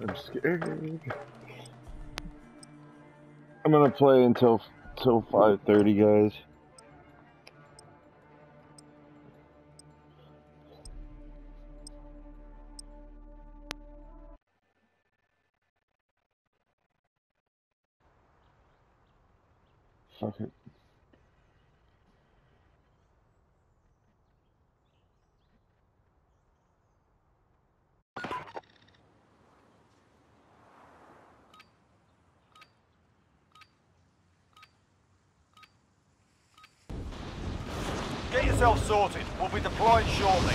I'm scared. I'm gonna play until till 5:30, guys. Fuck it. Get yourself We'll be deployed shortly.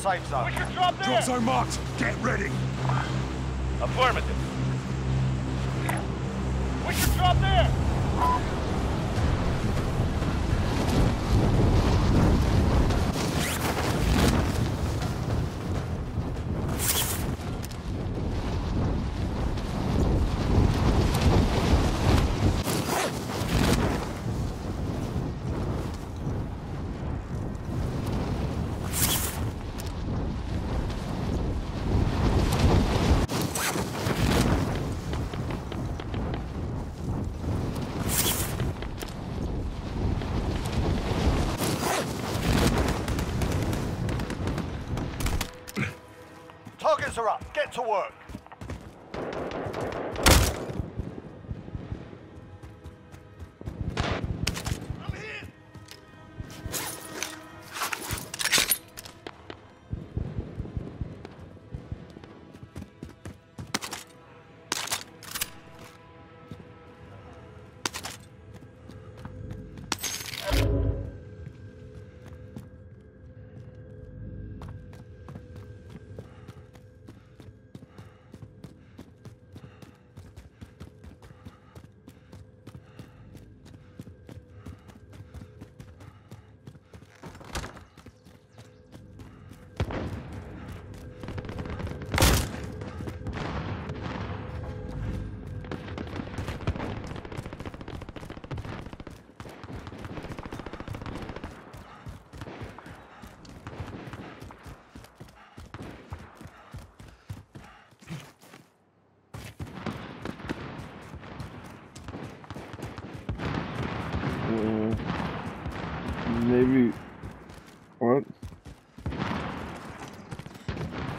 Safe zone. We can drop Drop zone marked. Get ready. Affirmative. Up. Get to work.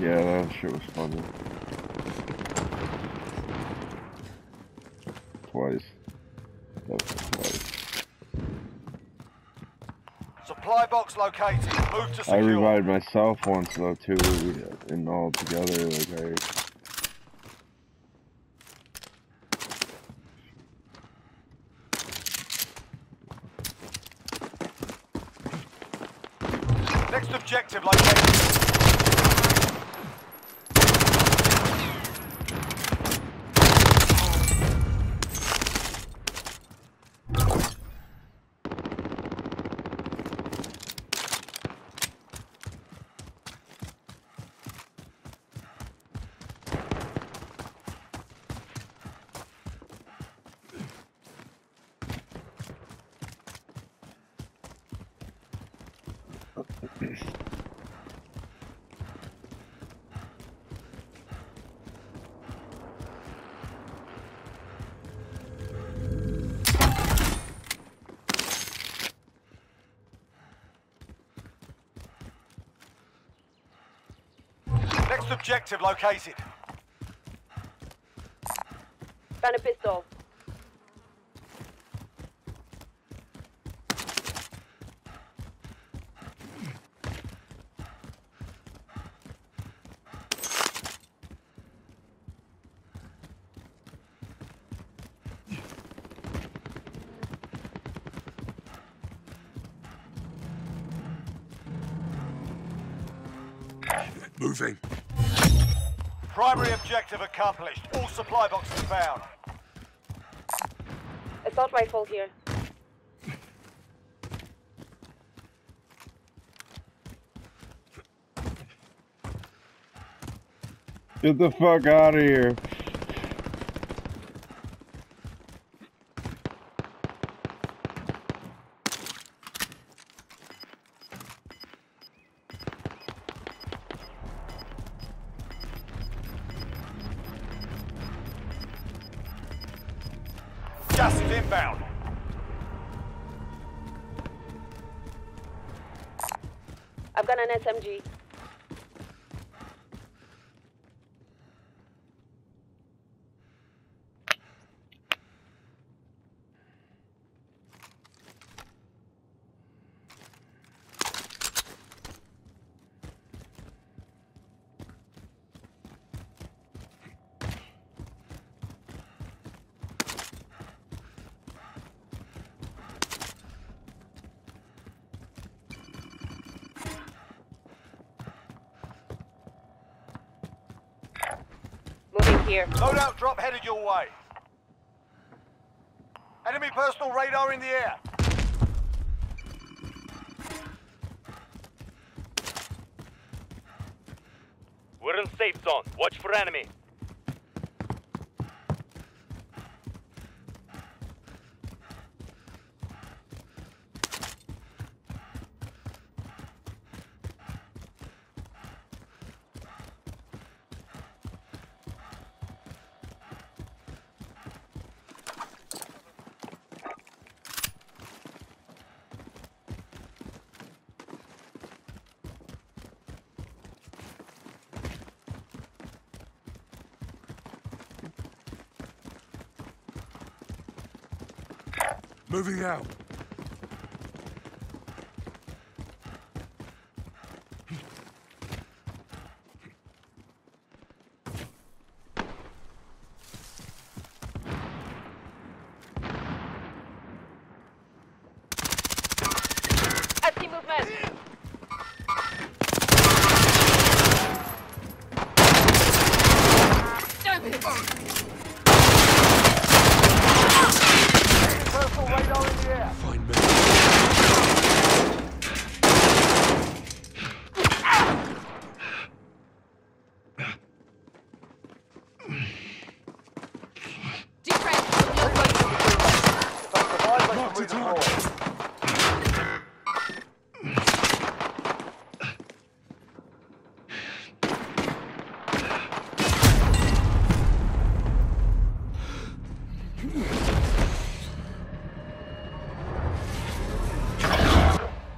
Yeah, that shit was funny. Twice. Twice. Supply box located. Move to I revived myself once though too, and all together like I. Next objective located. Next objective located. Banner pistol. Moving. Primary objective accomplished. All supply boxes found. Assault rifle here. Get the fuck out of here. Is inbound. I've got an SMG. Moving here. Loadout drop headed your way. Enemy personal radar in the air. We're in safe zone. Watch for enemy. Moving out. I see movement. Personal radar in the air. Find me. If they survive, they Marked can a target. redeploy.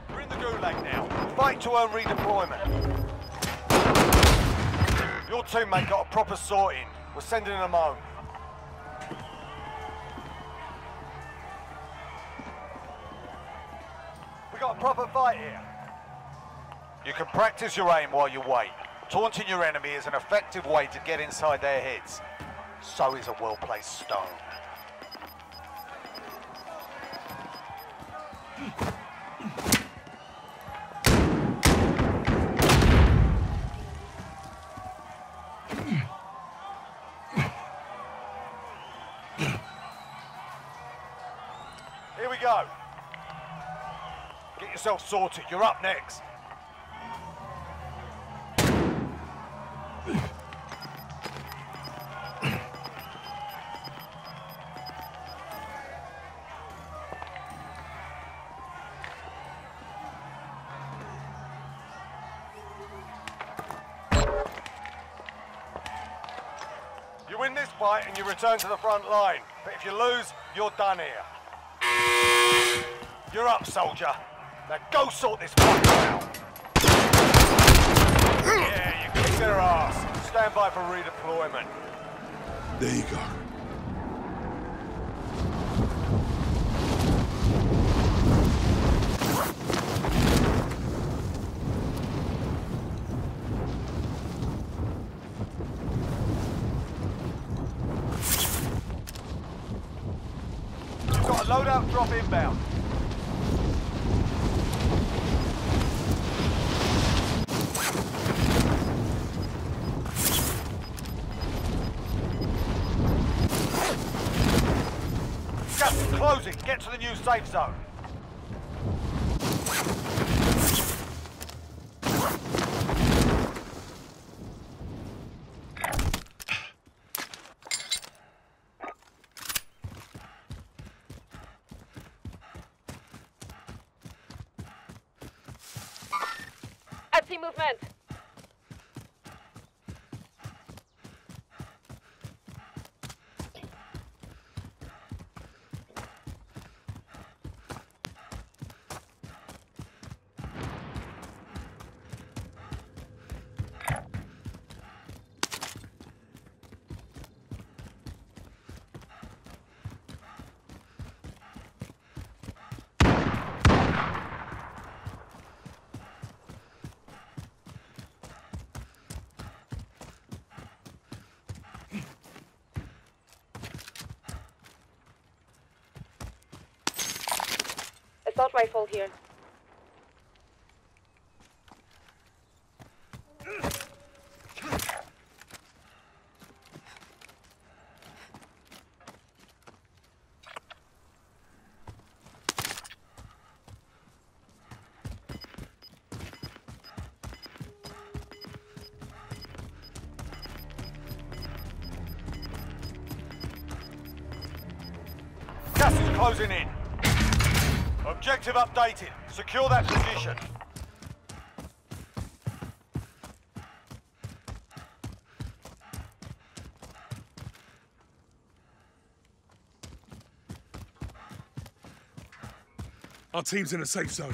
We're in the gulag now. Fight to earn redeployment. Your teammate got a proper sorting. We're sending them home. We got a proper fight here. You can practice your aim while you wait. Taunting your enemy is an effective way to get inside their heads. So is a well-placed stone. Sorted. You're up next. You win this fight and you return to the front line. But if you lose, you're done here. You're up, soldier. Now go sort this fucker out. Yeah, you kicked their ass. stand by for redeployment. There you go. You've got a loadout drop inbound. Safe zone. I movement. Rifle here. Gas is closing in. Objective updated. Secure that position. Our team's in a safe zone.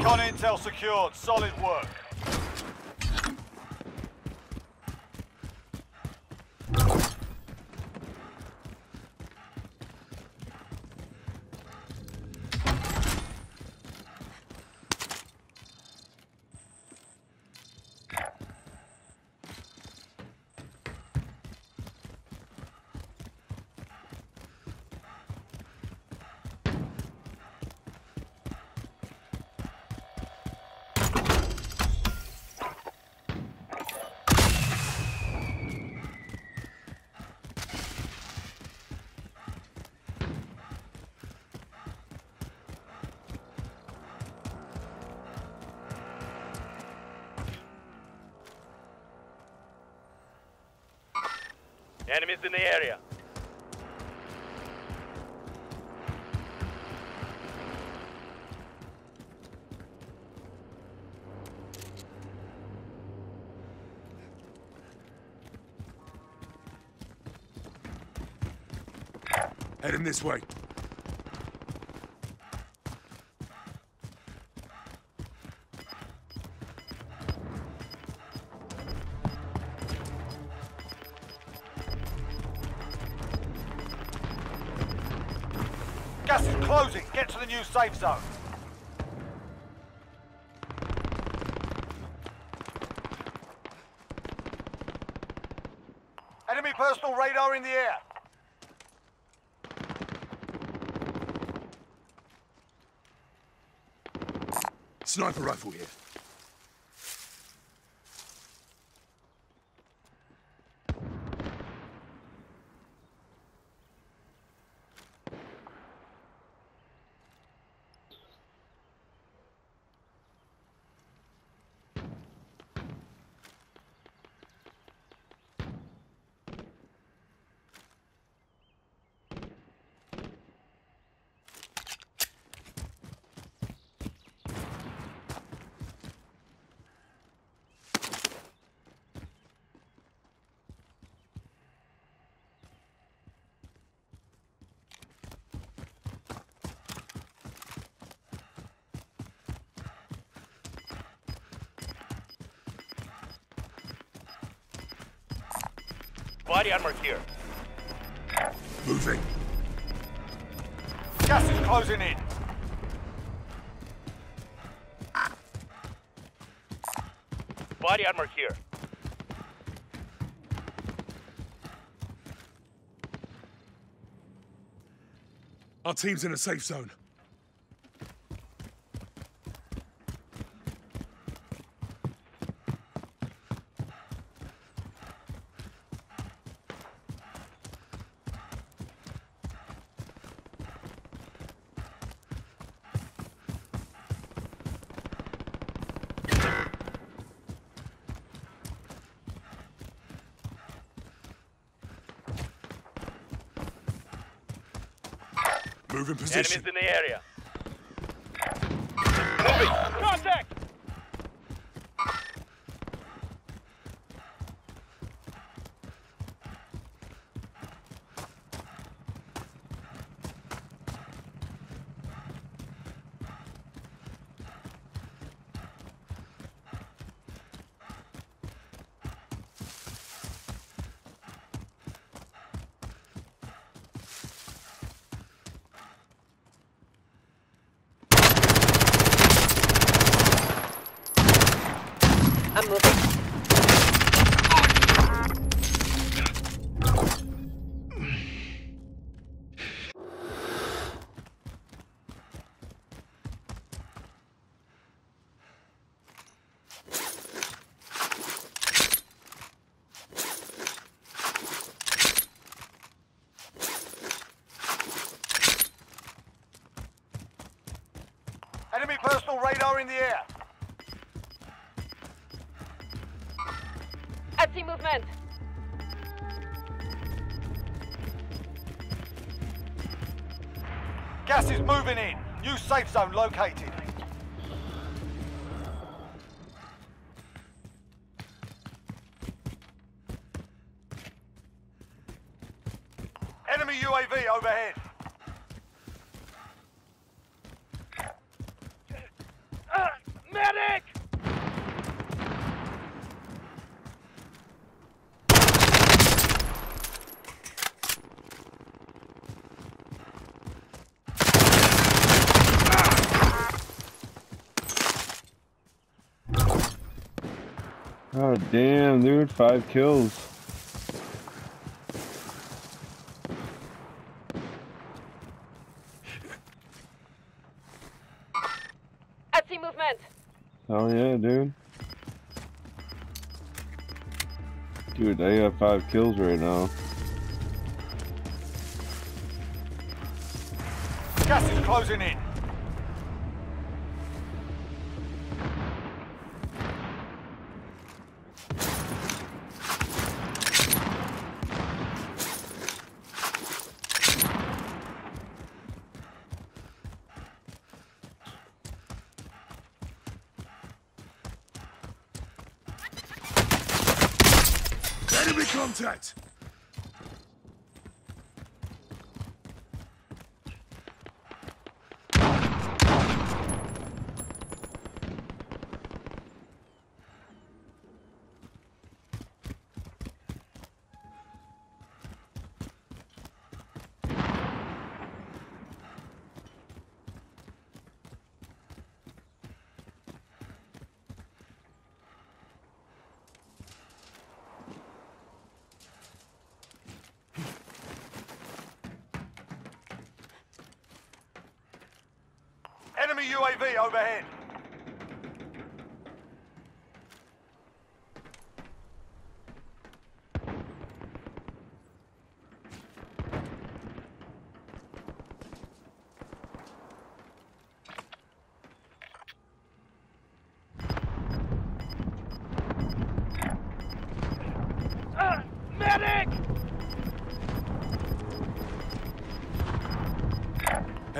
Recon intel secured. Solid work. Enemies in the area. Heading this way. Gas is closing. Get to the new safe zone. Enemy personal radar in the air. Sniper rifle here. Body armor here. Moving. Gas is closing in. Body armor here. Our team's in a safe zone. Moving position. Enemies in the area. Moving. Contact! I'm moving. Enemy personal radar in the air. I see movement. Gas is moving in. New safe zone located. Enemy UAV overhead. Damn, dude, five kills. I see movement. Oh yeah, dude. Dude, they got five kills right now. Gas is closing in. Enemy contact! Enemy UAV overhead.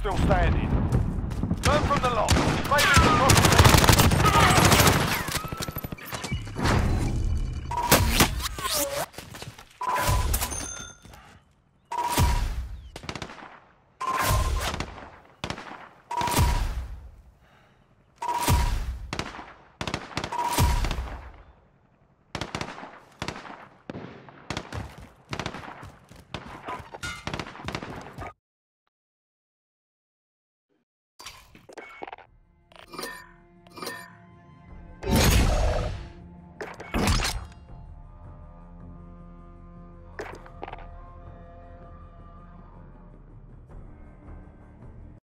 still standing.